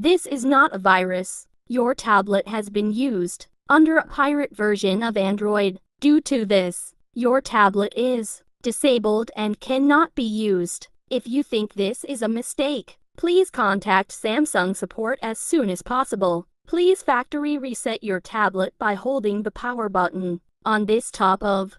This is not a virus. Your tablet has been used under a pirate version of Android. Due to this, your tablet is disabled and cannot be used. If you think this is a mistake, please contact Samsung support as soon as possible. Please factory reset your tablet by holding the power button on this top of